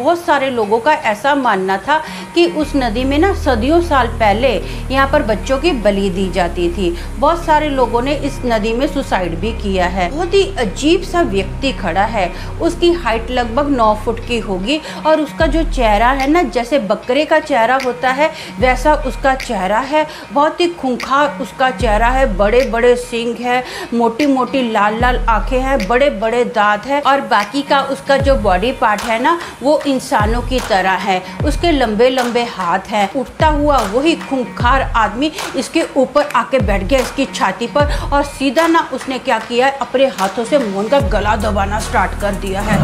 बहुत सारे लोगों का ऐसा मानना था कि उस नदी में ना सदियों साल पहले यहाँ पर बच्चों की बलि दी जाती थी। बहुत सारे लोगों ने इस नदी में सुसाइड भी किया है। बहुत ही अजीब सा व्यक्ति खड़ा है। उसकी हाइट लगभग नौ फुट की होगी और उसका जो चेहरा है ना, जैसे बकरे का चेहरा होता है, वैसा उसका चेहरा है। बहुत ही खूंखार उसका चेहरा है। बड़े बड़े सिंग है मोटी मोटी लाल लाल आँखें हैं बड़े बड़े दांत है और बाकी का उसका जो बॉडी पार्ट है ना, वो इंसानों की तरह है। उसके लंबे लंबे हाथ हैं। उठता हुआ वही खूंखार आदमी इसके ऊपर आके बैठ गया इसकी छाती पर और सीधा ना उसने क्या किया है अपने हाथों से मोहन का गला दबाना स्टार्ट कर दिया है।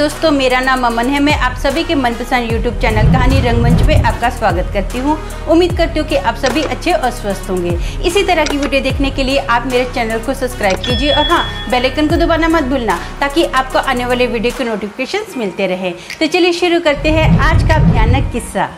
दोस्तों, मेरा नाम अमन है। मैं आप सभी के मनपसंद यूट्यूब चैनल कहानी रंगमंच पे आपका स्वागत करती हूँ। उम्मीद करती हूँ कि आप सभी अच्छे और स्वस्थ होंगे। इसी तरह की वीडियो देखने के लिए आप मेरे चैनल को सब्सक्राइब कीजिए और हाँ बेलाइकन को दबाना मत भूलना, ताकि आपको आने वाले वीडियो के नोटिफिकेशन मिलते रहे। तो चलिए शुरू करते हैं आज का भयानक किस्सा।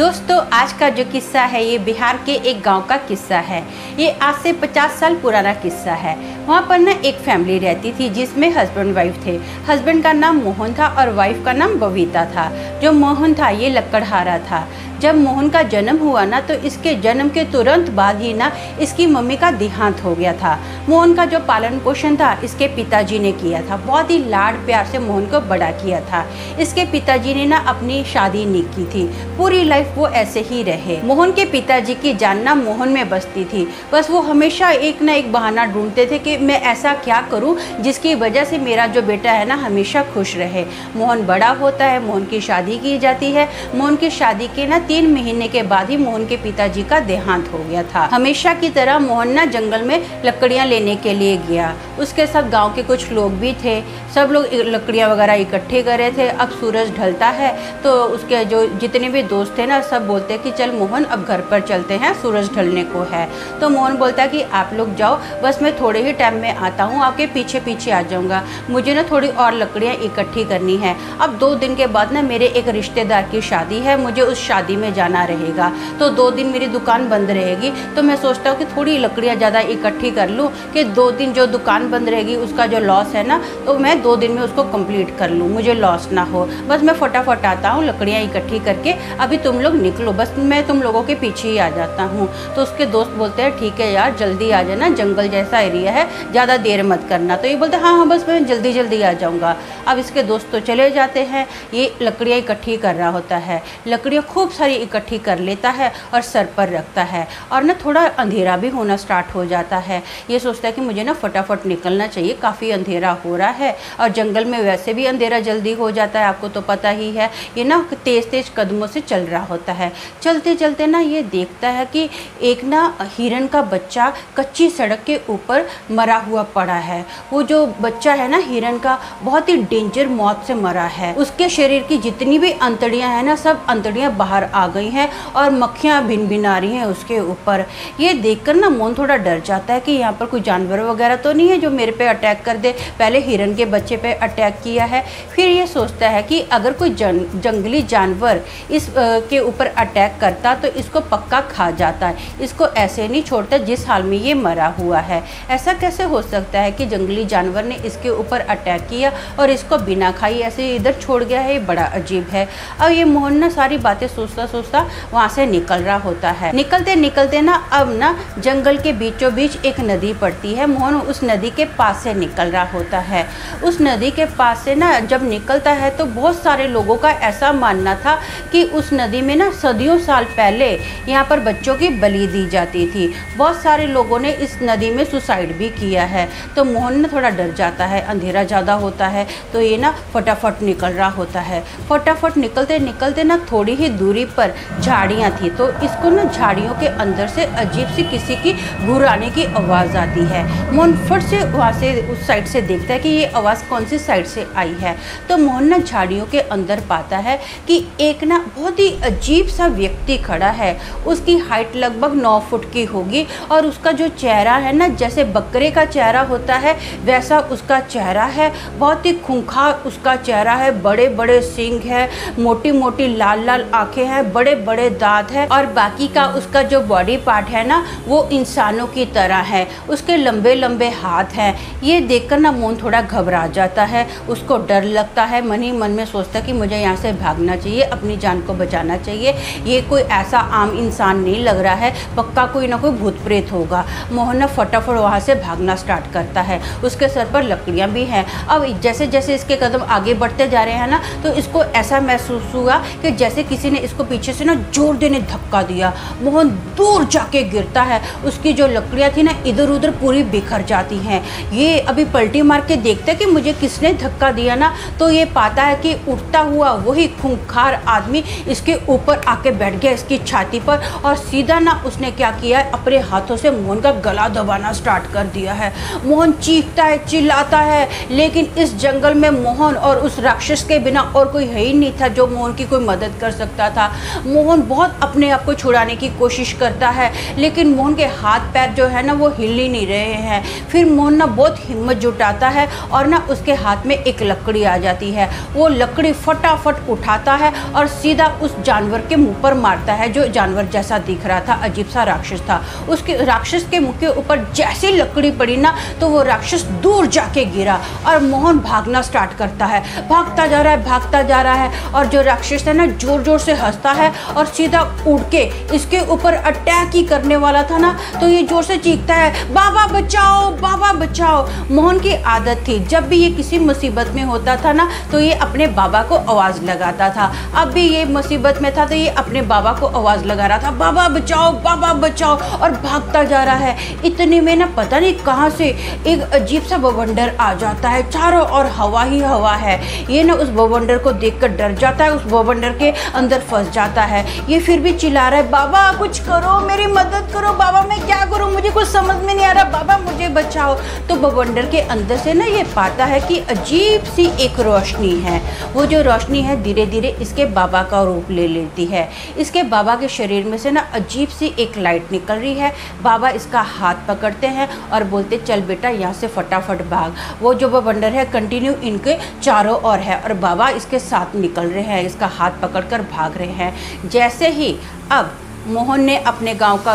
दोस्तों, आज का जो किस्सा है, ये बिहार के एक गाँव का किस्सा है। ये आज से 50 साल पुराना किस्सा है। वहाँ पर ना एक फैमिली रहती थी, जिसमें हस्बैंड वाइफ थे। हस्बैंड का नाम मोहन था और वाइफ का नाम बबीता था। जो मोहन था, ये लकड़हारा था। जब मोहन का जन्म हुआ ना तो इसके जन्म के तुरंत बाद ही ना, इसकी मम्मी का देहांत हो गया था। मोहन का जो पालन पोषण था, इसके पिताजी ने किया था। बहुत ही लाड प्यार से मोहन को बड़ा किया था। इसके पिताजी ने ना, अपनी शादी नहीं की थी। पूरी लाइफ वो ऐसे ही रहे। मोहन के पिताजी की जान ना, मोहन में बसती थी। बस वो हमेशा एक ना एक बहाना ढूंढते थे कि मैं ऐसा क्या करूँ, जिसकी वजह से मेरा जो बेटा है ना, हमेशा खुश रहे। मोहन बड़ा होता है, मोहन की शादी की जाती है। मोहन की शादी के ना तीन महीने के बाद ही मोहन के पिताजी का देहांत हो गया था। हमेशा की तरह मोहन ना जंगल में लकड़ियाँ लेने के लिए गया। उसके साथ गाँव के कुछ लोग भी थे। सब लोग लकड़ियाँ वगैरह इकट्ठे कर रहे थे। अब सूरज ढलता है तो उसके जो जितने भी दोस्त थे ना, सब बोलते कि चल मोहन, अब घर पर चलते हैं, सूरज ढलने को है। तो मोहन बोलता है कि आप लोग जाओ, बस मैं थोड़े ही टाइम में आता हूँ, आपके पीछे पीछे आ जाऊँगा। मुझे ना थोड़ी और लकड़ियाँ इकट्ठी करनी है। अब दो दिन के बाद ना मेरे एक रिश्तेदार की शादी है। मुझे उस शादी में जाना रहेगा। तो दो दिन मेरी दुकान बंद रहेगी। तो मैं सोचता हूँ कि थोड़ी लकड़ियाँ ज़्यादा इकट्ठी कर लूँ कि दो दिन जो दुकान बंद रहेगी, उसका जो लॉस है ना तो मैं दो दिन में उसको कंप्लीट कर लूँ। मुझे लॉस ना हो। बस मैं फटाफट आता हूँ, लकड़ियाँ इकट्ठी करके, अभी तुम लोग निकलो। बस मैं तुम लोगों के पीछे ही आ जाता हूँ। तो उसके दोस्त बोलते हैं, ठीक है यार, जल्दी आ जाना। जंगल जैसा एरिया है, ज़्यादा देर मत करना। तो ये बोलते हाँ हाँ बस मैं जल्दी जल्दी आ जाऊँगा। अब इसके दोस्त तो चले जाते हैं। ये लकड़ियाँ इकट्ठी कर रहा होता है। लकड़ियाँ खूब सारी इकट्ठी कर लेता है और सर पर रखता है और ना थोड़ा अंधेरा भी होना स्टार्ट हो जाता है। ये सोचता है कि मुझे ना फटाफट निकलना चाहिए, काफ़ी अंधेरा हो रहा है और जंगल में वैसे भी अंधेरा जल्दी हो जाता है, आपको तो पता ही है। ये ना तेज़ तेज़ कदमों से चल रहा होता है। चलते चलते ना ये देखता है कि एक ना हिरन का बच्चा कच्ची सड़क के ऊपर मरा हुआ पड़ा है। वो जो बच्चा है ना हिरन का, बहुत ही डेंजर मौत से मरा है। उसके शरीर की जितनी भी अंतड़ियाँ हैं ना, सब अंतड़ियाँ बाहर आ गई हैं और मक्खियाँ भिन भिन आ रही हैं उसके ऊपर। ये देखकर ना मोन थोड़ा डर जाता है कि यहाँ पर कोई जानवर वगैरह तो नहीं है जो मेरे पे अटैक कर दे। पहले हिरन के बच्चे पे अटैक किया है फिर ये सोचता है कि अगर कोई जन, जंगली जानवर इस आ, के ऊपर अटैक करता तो इसको पक्का खा जाता है। इसको ऐसे नहीं छोड़ता जिस हाल में ये मरा हुआ है। ऐसा कैसे हो सकता है कि जंगली जानवर ने इसके ऊपर अटैक किया और इसको बिना खाई ऐसे इधर छोड़ गया है? ये बड़ा अजीब है। अब ये मोहन ना सारी बातें सोचता सोचता वहाँ से निकल रहा होता है। निकलते निकलते ना, अब ना जंगल के बीचों बीच एक नदी पड़ती है। मोहन उस नदी के पास से निकल रहा होता है। उस नदी के पास से ना जब निकलता है तो बहुत सारे लोगों का ऐसा मानना था कि उस नदी में ना सदियों साल पहले यहाँ पर बच्चों की बलि दी जाती थी। बहुत सारे लोगों ने इस नदी में सुसाइड भी किया है। तो मोहन ना थोड़ा डर जाता है, अंधेरा ज़्यादा होता है तो ये ना फटाफट निकल रहा होता है। फटाफट निकलते निकलते ना थोड़ी ही दूरी पर झाड़ियाँ थी। तो इसको ना झाड़ियों के अंदर से अजीब सी किसी की घुराने की आवाज़ आती है। मोहन फट से वहाँ से उस साइड से देखता है कि ये आवाज़ कौन सी साइड से आई है। तो मोहन ना झाड़ियों के अंदर पाता है कि एक ना बहुत ही अजीब सा व्यक्ति खड़ा है। उसकी हाइट लगभग नौ फुट की होगी और उसका जो चेहरा है ना, जैसे बकरे का चेहरा होता है, वैसा उसका चेहरा है। बहुत ही खूंखार उसका चेहरा है। बड़े बड़े सिंग है मोटी मोटी लाल लाल आँखें हैं। बड़े बड़े दांत है और बाकी का उसका जो बॉडी पार्ट है ना, वो इंसानों की तरह है। उसके लंबे लंबे हाथ हैं। ये देखकर ना मोहन थोड़ा घबरा जाता है, उसको डर लगता है। मन ही मन में सोचता कि मुझे यहाँ से भागना चाहिए, अपनी जान को बचाना चाहिए। ये कोई ऐसा आम इंसान नहीं लग रहा है, पक्का कोई ना कोई भूत प्रेत होगा। मोहन ना फटाफट वहाँ से भागना स्टार्ट करता है। उसके सर पर लकड़ियाँ भी हैं। अब जैसे जैसे इसके कदम आगे बढ़ते जा रहे हैं ना तो इसको ऐसा महसूस हुआ कि जैसे किसी ने इसको पीछे से ना ज़ोर देने धक्का दिया। मोहन दूर जाके गिरता है। उसकी जो लकड़ियाँ थी ना इधर उधर पूरी बिखर जाती हैं। ये अभी पलटी मार के देखते कि मुझे किसने धक्का दिया ना? तो ये पाता है कि उठता हुआ वही खूंखार आदमी इसके ऊपर आके बैठ गया इसकी छाती पर और सीधा ना उसने क्या किया? अपने हाथों से मोहन का गला दबाना स्टार्ट कर दिया है। मोहन चीखता है, चिल्लाता है, लेकिन इस जंगल में मोहन और उस राक्षस के बिना और कोई है ही नहीं था जो मोहन की कोई मदद कर सकता था। मोहन बहुत अपने आप को छुड़ाने की कोशिश करता है, लेकिन मोहन के हाथ पैर जो है ना, वो हिल ही नहीं रहे हैं। फिर मोहन ना बहुत हिम्मत जुटाता है और ना उसके हाथ में एक लकड़ी आ जाती है। वो लकड़ी फटाफट उठाता है और सीधा उस जानवर के मुँह पर मारता है, जो जानवर जैसा दिख रहा था, अजीब सा राक्षस था। उसके, राक्षस के मुँह के ऊपर जैसे लकड़ी पड़ी ना तो वो राक्षस दूर जाके गिरा और मोहन भागना स्टार्ट करता है। भागता जा रहा है, भागता जा रहा है और जो राक्षस है ना ज़ोर ज़ोर से हंसता है और सीधा उड़ के इसके ऊपर अटैक ही करने वाला था ना तो ये ज़ोर से चीखता है, बाबा बचाओ बाबा बचाओ। मोहन की आदत थी, जब भी ये किसी मुसीबत में होता था ना तो ये अपने बाबा को आवाज़ लगाता था। अब भी ये मुसीबत में था तो ये अपने बाबा को आवाज़ लगा रहा था, बाबा बचाओ बाबा बचाओ। और भागता जा रहा है। इतने में ना पता नहीं कहाँ से एक अजीब सा बवंडर आ जाता है, चारों और हवा ही हवा है। ये ना उस बवंडर को देखकर डर जाता है, उस बवंडर के अंदर फंस जाता है। ये फिर भी चिल्ला रहा है, बाबा, कुछ करो, मेरी मदद करो, बाबा, मैं क्या करूँ? मुझे कुछ समझ में नहीं आ रहा। बाबा, मुझे बचाओ। तो बवंडर के अंदर से ना ये पाता है कि अजीब सी एक रोशनी है। वो जो रोशनी है धीरे धीरे इसके बाबा का रूप ले लेती है। इसके बाबा के शरीर में से ना अजीब सी एक लाइट निकल रही है। बाबा इसका हाथ पकड़ते हैं और बोलते, चल बेटा, यहाँ से फटाफट भाग। वो जो बवंडर है कंटिन्यू इनके चारों ओर है और बाबा इसके साथ निकल रहे हैं, इसका हाथ पकड़कर भाग रहे हैं। जैसे ही अब मोहन ने अपने गाँव का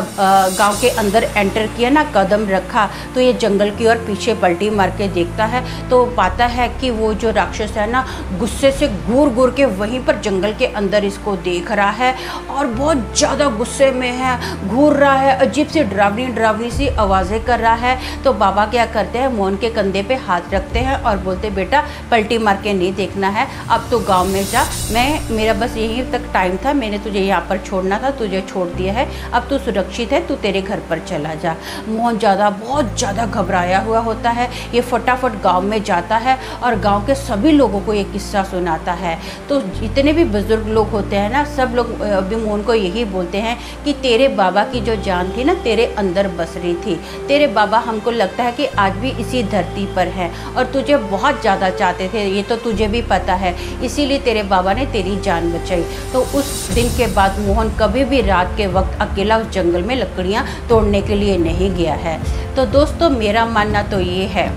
गाँव के अंदर एंटर किया, ना कदम रखा तो ये जंगल की ओर पीछे पलटी मार के देखता है तो पाता है कि वो जो राक्षस है ना, गुस्से से घूर घूर के वहीं पर जंगल के अंदर इसको देख रहा है और बहुत ज़्यादा गुस्से में है, घूर रहा है, अजीब सी डरावनी डरावनी सी आवाज़ें कर रहा है तो बाबा क्या करते हैं, मोहन के कंधे पे हाथ रखते हैं और बोलते, बेटा, पलटी मार के नहीं देखना है, अब तो गाँव में जा, मैं, मेरा बस यहीं तक टाइम था, मैंने तुझे यहाँ पर छोड़ना था, तुझे छोड़ दिया है। अब तू सुरक्षित है, तू तेरे घर पर चला जा। मोहन ज़्यादा, बहुत ज़्यादा घबराया हुआ होता है। ये फटाफट गाँव में जाता है और गाँव के सभी लोगों को ये किस्सा सुनाता है। तो जितने भी बुज़ुर्ग लोग होते हैं ना, सब लोग अभी मोहन को यही बोलते हैं कि तेरे बाबा की जो जान थी ना, तेरे अंदर बस रही थी। तेरे बाबा हमको लगता है कि आज भी इसी धरती पर है और तुझे बहुत ज़्यादा चाहते थे, ये तो तुझे भी पता है। इसीलिए तेरे बाबा ने तेरी जान बचाई। तो उस दिन के बाद मोहन कभी भी रात रात के वक्त अकेला उस जंगल में लकड़ियाँ तोड़ने के लिए नहीं गया है। तो दोस्तों, मेरा मानना तो ये है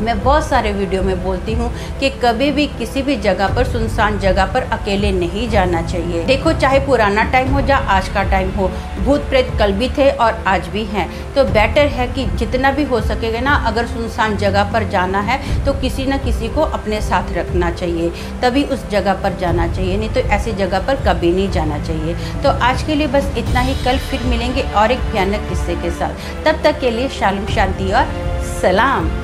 मैं बहुत सारे वीडियो में बोलती हूँ कि कभी भी किसी भी जगह पर, सुनसान जगह पर अकेले नहीं जाना चाहिए। देखो, चाहे पुराना टाइम हो या आज का टाइम हो भूत प्रेत कल भी थे और आज भी हैं। तो बेटर है कि जितना भी हो सकेगा ना, अगर सुनसान जगह पर जाना है तो किसी न किसी को अपने साथ रखना चाहिए। तभी उस जगह पर जाना चाहिए, नहीं तो ऐसी जगह पर कभी नहीं जाना चाहिए। तो आज के लिए बस इतना ही। कल फिर मिलेंगे और एक भयानक किस्से के साथ। तब तक के लिए शालम शांति और सलाम।